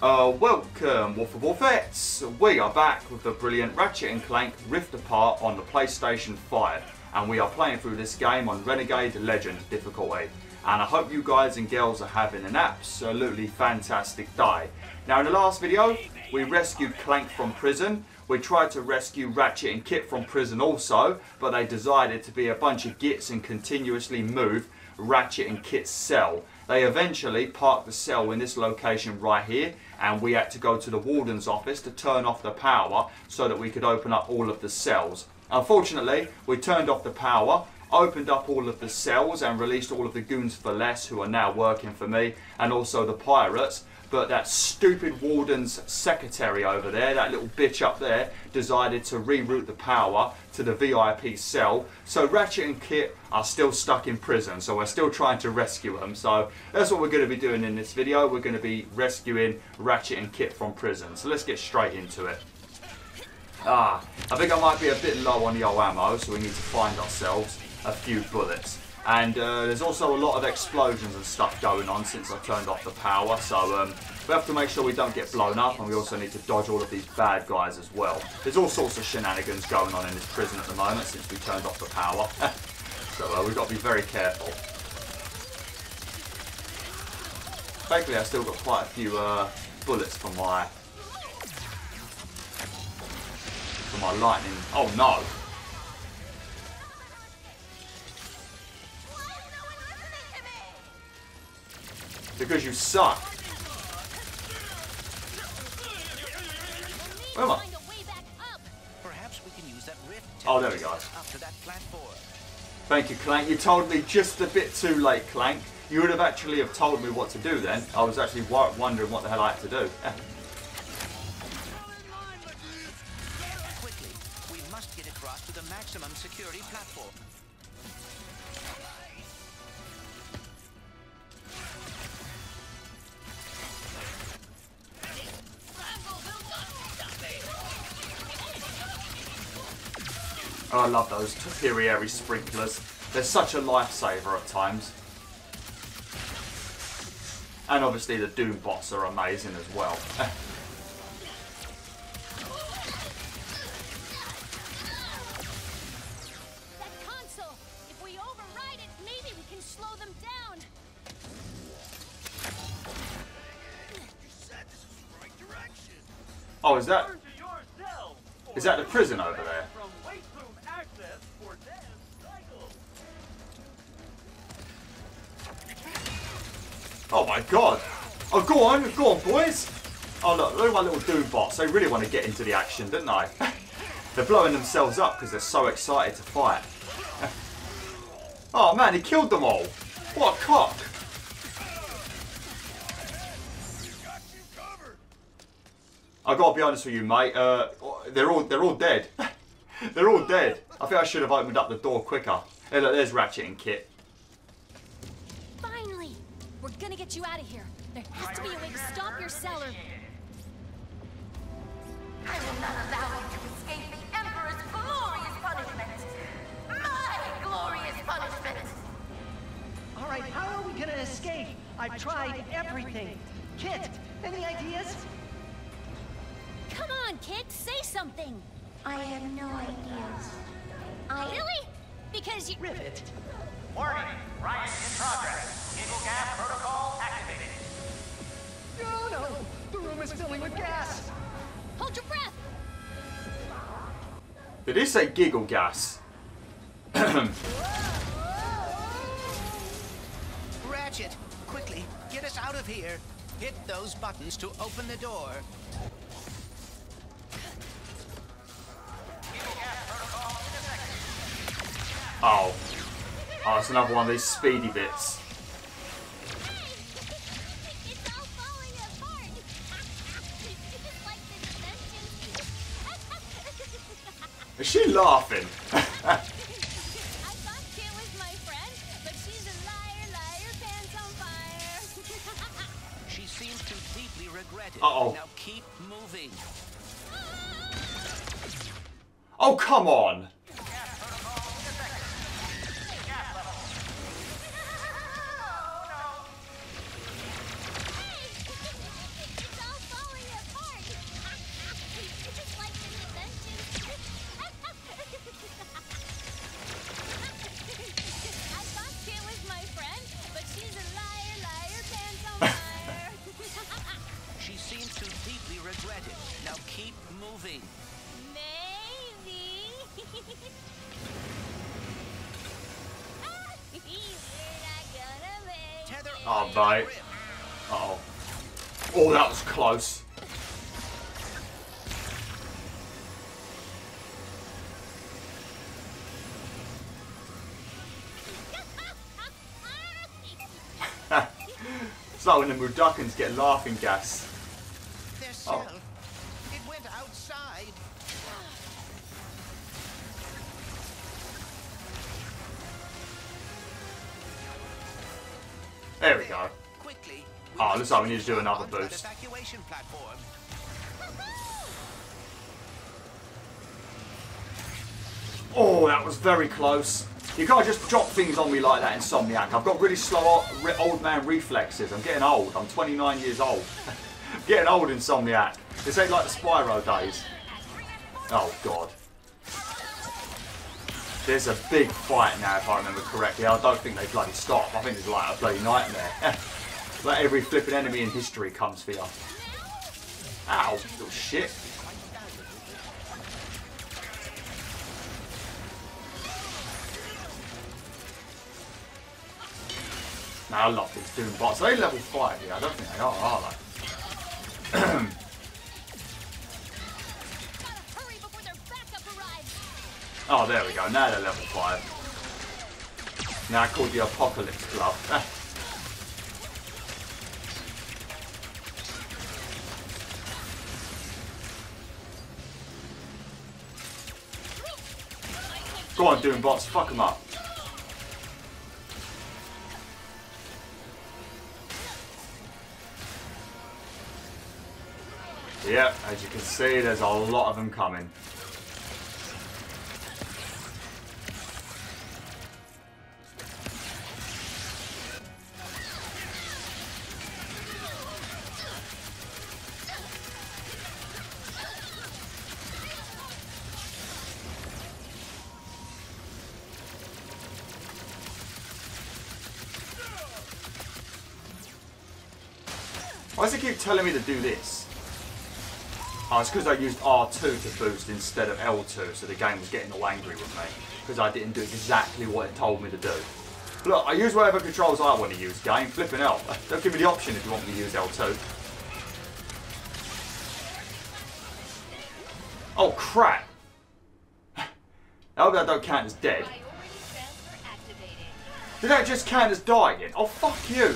Uh, welcome, Wolf of Wolfettes. We are back with the brilliant Ratchet and Clank Rift Apart on the PlayStation 5, and we are playing through this game on Renegade Legend difficulty. And I hope you guys and girls are having an absolutely fantastic day. Now, in the last video, we rescued Clank from prison. We tried to rescue Ratchet and Kit from prison also, but they decided to be a bunch of gits and continuously move Ratchet and Kit's cell. They eventually parked the cell in this location right here and we had to go to the warden's office to turn off the power so that we could open up all of the cells. Unfortunately, we turned off the power, opened up all of the cells and released all of the Goons-4-Less who are now working for me and also the pirates but that stupid warden's secretary over there, that little bitch up there, decided to reroute the power to the VIP cell. So Ratchet and Kit are still stuck in prison, so we're still trying to rescue them. So that's what we're going to be doing in this video. We're going to be rescuing Ratchet and Kit from prison. So let's get straight into it. Ah, I think I might be a bit low on the old ammo, so we need to find ourselves a few bullets. And uh, there's also a lot of explosions and stuff going on since I turned off the power. So um, we have to make sure we don't get blown up. And we also need to dodge all of these bad guys as well. There's all sorts of shenanigans going on in this prison at the moment since we turned off the power. so uh, we've got to be very careful. Thankfully, I've still got quite a few uh, bullets for my for my lightning. Oh no! Because you suck. Where am I? Oh, there we go. Thank you, Clank. You told me just a bit too late, Clank. You would have actually have told me what to do then. I was actually wondering what the hell I had to do. Quickly, we must get across to the maximum security platform. Oh, I love those Topiary sprinklers. They're such a lifesaver at times. And obviously the Doom bots are amazing as well. Oh, is that... Is that the prison over there? Oh my god. Oh, go on, go on, boys. Oh, look, look at my little Doom bots. They really want to get into the action, don't they? they're blowing themselves up because they're so excited to fight. oh, man, he killed them all. What a cock. I gotta be honest with you, mate. Uh, they're all they're all dead. they're all dead. I think I should have opened up the door quicker. Hey, look, there's Ratchet and Kit. We're gonna get you out of here. There has to be a way to stop your cellar. I will not allow you to escape the Emperor's glorious punishment. My glorious punishment. All right, how are we gonna escape? I've tried everything. Kit, any ideas? Come on, Kit, say something. I have no ideas. I... Really? Because you... Rivet. Warning, riot in progress. Giggle gas protocol activated. No, no! The room is filling with gas! Hold your breath! Did he say giggle gas? Ratchet, quickly, get us out of here. Hit those buttons to open the door. Oh. Oh, it's another one of these speedy bits. Is she laughing? she seems to deeply regret it. Uh oh. Now keep moving. Oh, come on! Moving. Maybe. We're not gonna make Tether it. Oh, mate. Uh oh. Oh, that was close. it's like when the Mudokons get laughing gas. Oh, looks like we need to do another boost. Oh, that was very close. You can't just drop things on me like that, Insomniac. I've got really slow old man reflexes. I'm getting old. I'm 29 years old. getting old, Insomniac. This ain't like the Spyro days. Oh, God. There's a big fight now, if I remember correctly. I don't think they bloody stop. I think it's like a bloody nightmare. like every flipping enemy in history comes for you. Ow, little shit. Now I love these Doom bots. Are they level 5? Yeah, I don't think they are, are they? Oh, there we go. Now they're level 5. Now I called the Apocalypse Club. Go on, Doom bots. Fuck them up. Yep, as you can see, there's a lot of them coming. Telling me to do this? Oh, it's because I used R2 to boost instead of L2, so the game was getting all angry with me. Because I didn't do exactly what it told me to do. Look, I use whatever controls I want to use, game. Flipping out. Don't give me the option if you want me to use L2. Oh, crap. I hope that don't count as dead. Did that just count as dying? Oh, fuck you.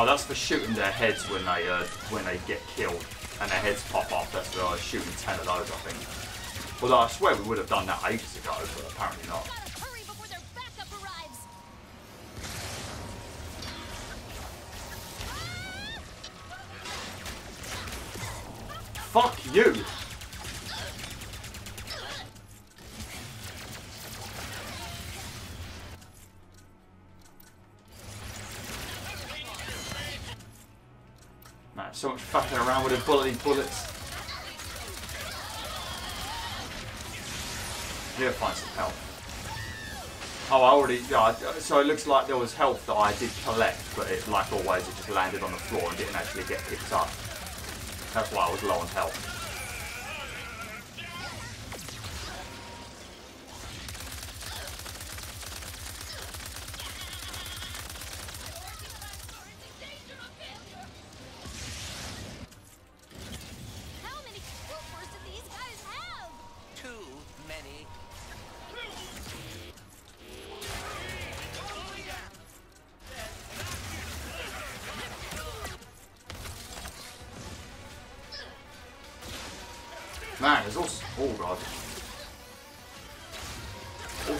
Oh, that's for shooting their heads when they uh, when they get killed and their heads pop off. That's for uh, shooting ten of those, I think. Although I swear we would have done that ages ago, but apparently not. Gotta hurry before their backup arrives. Fuck you! With the bullet bullets. Yeah, find some health. Oh, I already. Yeah, so it looks like there was health that I did collect, but it, like always, it just landed on the floor and didn't actually get picked up. That's why I was low on health.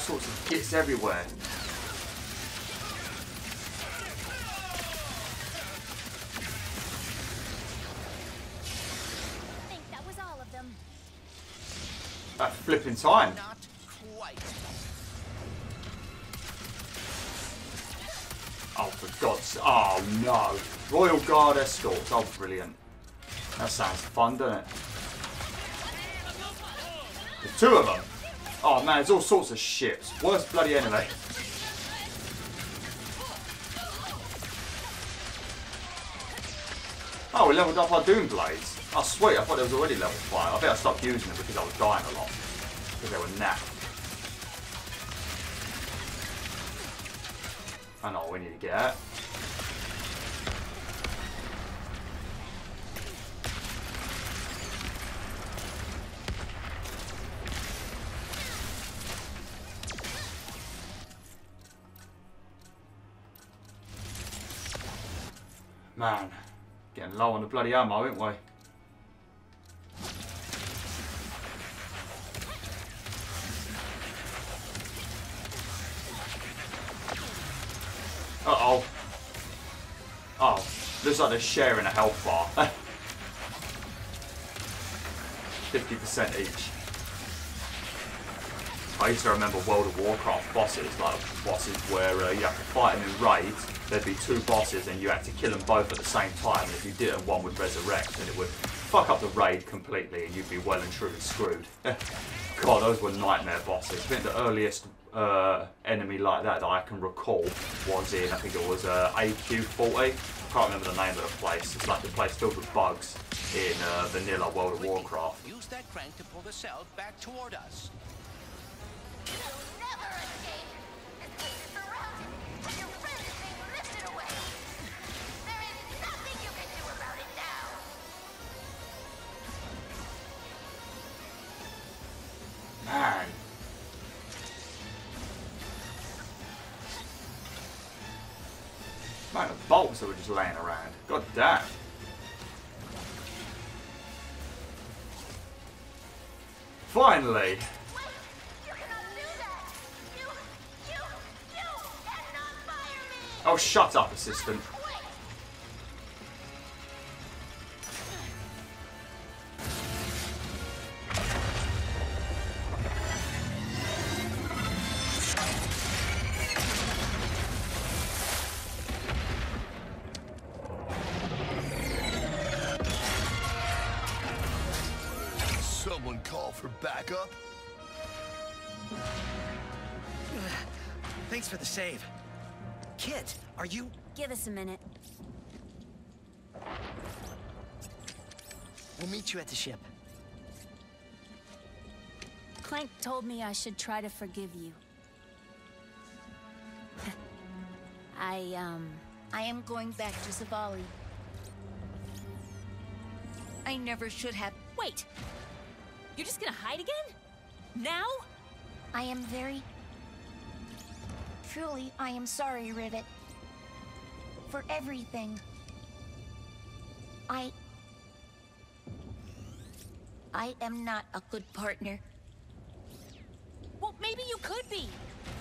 Sorts of kits everywhere. I think that was all of them. That flipping time. Oh, for God's Oh, no. Royal Guard escorts. Oh, brilliant. That sounds fun, doesn't it? There's two of them. Oh, man, there's all sorts of ships. Worst bloody enemy. Oh, we leveled up our Doom Blades. Oh, sweet. I thought it was already level 5. I bet I stopped using them because I was dying a lot. Because they were napped. I know we need to get. Man, getting low on the bloody ammo, ain't we? Uh-oh. Oh, looks like they're sharing a health bar. 50% each. I used to remember World of Warcraft bosses, like bosses where uh, you have to fight them in raids. There'd be two bosses and you had to kill them both at the same time. And if you didn't, one would resurrect and it would fuck up the raid completely and you'd be well and truly screwed. God, those were nightmare bosses. I think the earliest uh, enemy like that that I can recall was in, I think it was uh, AQ40. I can't remember the name of the place. It's like the place filled with bugs in uh, vanilla World of Warcraft. Use that crank to pull the cell back toward us. Amount of bolts that were just laying around. God damn. Finally. Wait! You cannot do that! You, you, you cannot fire me! Oh, shut up, assistant. Call for backup? Thanks for the save. Kit, are you... Give us a minute. We'll meet you at the ship. Clank told me I should try to forgive you. I, um... I am going back to Savali. I never should have. Wait! You're just gonna hide again? Now? I am very. Truly, I am sorry, Rivet. For everything. I. I am not a good partner. Well, maybe you could be.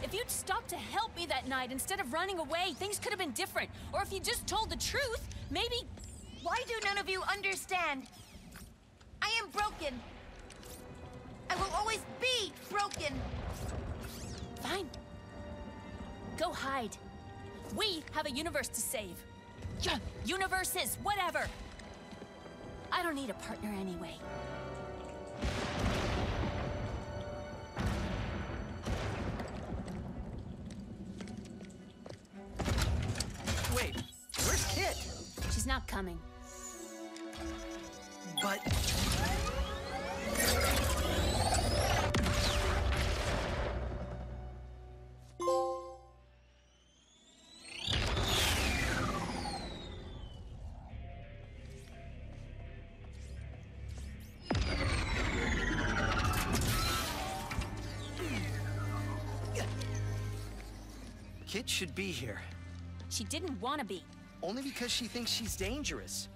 If you'd stopped to help me that night instead of running away, things could have been different. Or if you just told the truth, maybe... Why do none of you understand? I am broken. I will always be broken. Fine. Go hide. We have a universe to save. Yeah, universes, whatever. I don't need a partner anyway. Wait, where's Kit? She's not coming. Kit should be here. She didn't want to be. Only because she thinks she's dangerous.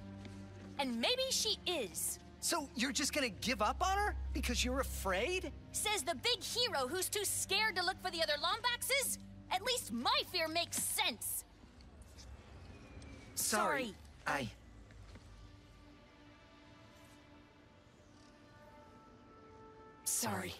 And maybe she is. So you're just gonna give up on her? Because you're afraid? Says the big hero who's too scared to look for the other Lombaxes? At least my fear makes sense. Sorry. I... Sorry.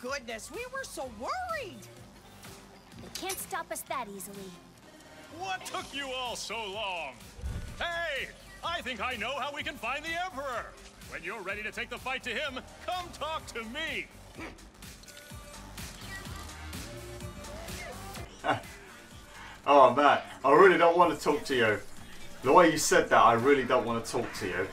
Goodness. We were so worried. They can't stop us that easily. What took you all so long? Hey, I think I know how we can find the Emperor. When you're ready to take the fight to him, come talk to me. Oh man, I really don't want to talk to you. The way you said that, I really don't want to talk to you.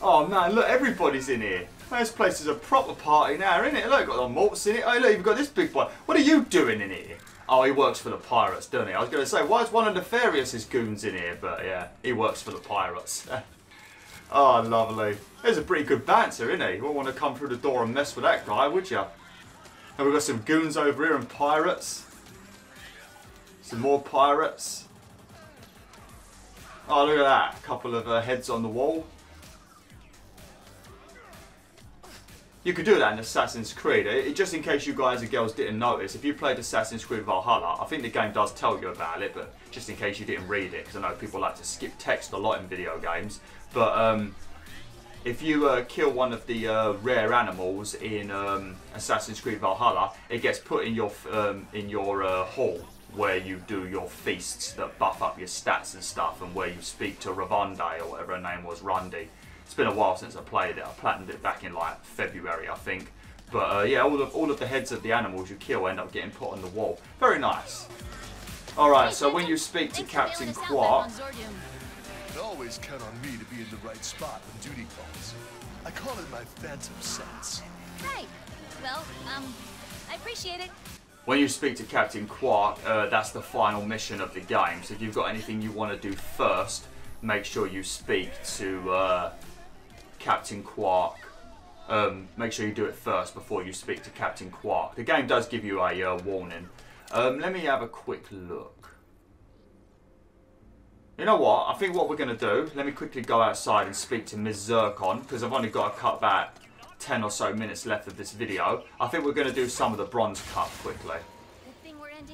Oh man, look, everybody's in here. This place is a proper party now, isn't it? Look, got the malts in it. Oh, look, you've got this big boy. What are you doing in here? Oh, he works for the pirates, doesn't he? I was going to say, why is one of Nefarious's goons in here? But yeah, he works for the pirates. oh, lovely. There's a pretty good bouncer, isn't he? You wouldn't want to come through the door and mess with that guy, would you? And we've got some goons over here and pirates. Some more pirates. Oh, look at that. A couple of uh, heads on the wall. You could do that in Assassin's Creed. It, just in case you guys and girls didn't notice, if you played Assassin's Creed Valhalla, I think the game does tell you about it, but just in case you didn't read it, because I know people like to skip text a lot in video games. But um, if you uh, kill one of the uh, rare animals in um, Assassin's Creed Valhalla, it gets put in your um, in your uh, hall where you do your feasts that buff up your stats and stuff, and where you speak to Ravande or whatever her name was, Rundy. It's been a while since I played it. I platinumed it back in like February, I think. But uh, yeah, all of all of the heads of the animals you kill end up getting put on the wall. Very nice. All right, so when you speak to Thanks for bailing Captain Quark, Led You always count on me to be in the right spot when duty calls. I call it my phantom sense. Right. Well, um, I appreciate it. when you speak to Captain Quark, uh, that's the final mission of the game. So if you've got anything you want to do first, make sure you speak to uh, Captain Quark. Um, make sure you do it first before you speak to Captain Quark. The game does give you a uh, warning. Um, let me have a quick look. You know what? I think what we're going to do, let me quickly go outside and speak to Ms. Zircon, because I've only got to cut back 10 or so minutes left of this video. I think we're going to do some of the Bronze Cup quickly.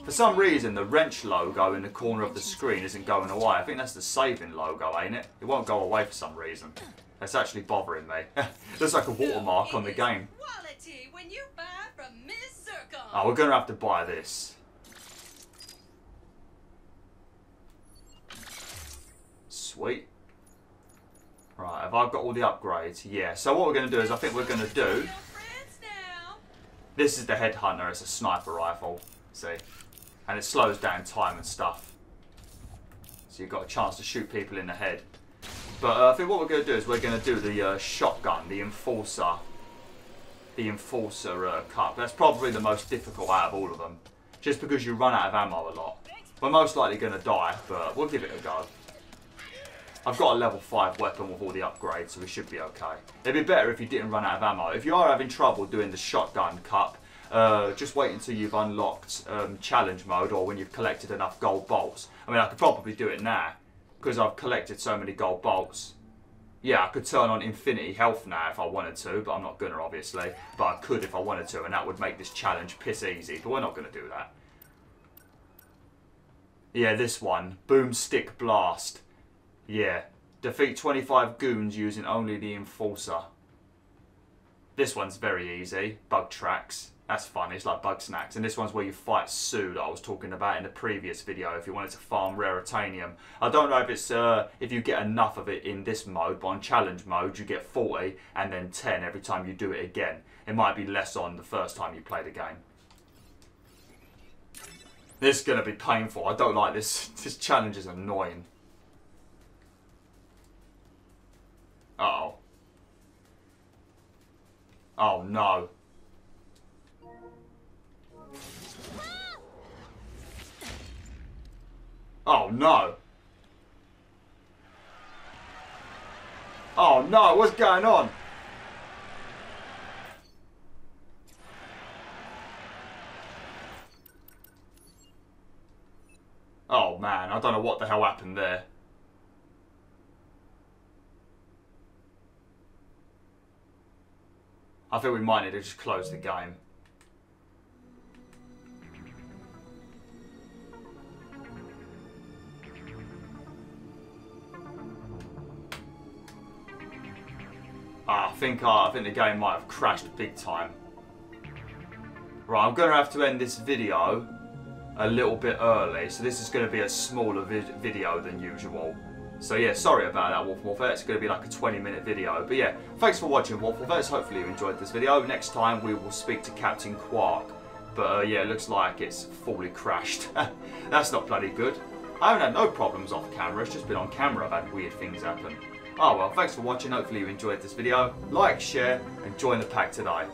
For some reason, the wrench logo in the corner of the screen isn't going away. I think that's the saving logo, ain't it? It won't go away for some reason. That's actually bothering me. Looks like a watermark on the game. When you buy from Miss Zircon. Oh, we're going to have to buy this. Sweet. Right, have I got all the upgrades? Yeah. So what we're going to do is I think we're going to do... This is the headhunter. It's a sniper rifle. See, and it slows down time and stuff. So you've got a chance to shoot people in the head. But uh, I think what we're going to do is we're going to do the uh, shotgun, the enforcer, the enforcer uh, cup. That's probably the most difficult out of all of them, just because you run out of ammo a lot. We're most likely going to die, but we'll give it a go. I've got a level 5 weapon with all the upgrades, so we should be okay. It'd be better if you didn't run out of ammo. If you are having trouble doing the shotgun cup, uh, just wait until you've unlocked um, challenge mode or when you've collected enough gold bolts. I mean, I could probably do it now, because I've collected so many gold bolts. Yeah, I could turn on infinity health now if I wanted to, but I'm not gonna obviously. But I could if I wanted to, and that would make this challenge piss easy, but we're not gonna do that. Yeah, this one. Boomstick Blast. Yeah. Defeat 25 goons using only the Enforcer. This one's very easy. Bug tracks. That's fun. It's like bug snacks. And this one's where you fight Sue that I was talking about in the previous video if you wanted to farm Raritanium. I don't know if it's uh, if you get enough of it in this mode, but on challenge mode you get 40 and then 10 every time you do it again. It might be less on the first time you play the game. This is going to be painful. I don't like this. This challenge is annoying. Uh-oh. Oh no. Oh no. Oh no, what's going on? Oh man, I don't know what the hell happened there. I think we might need to just close the game. Think uh, I think the game might have crashed big time. Right, I'm going to have to end this video a little bit early, so this is going to be a smaller vid video than usual. So yeah, sorry about that, Wolf Morphet. It's going to be like a 20 minute video. But yeah, thanks for watching, Wolf Morphet. Hopefully you enjoyed this video. Next time we will speak to Captain Quark. But uh, yeah, it looks like it's fully crashed. That's not bloody good. I haven't had no problems off camera. It's just been on camera I've had weird things happen. Oh well, thanks for watching. Hopefully you enjoyed this video. Like, share, and join the pack today.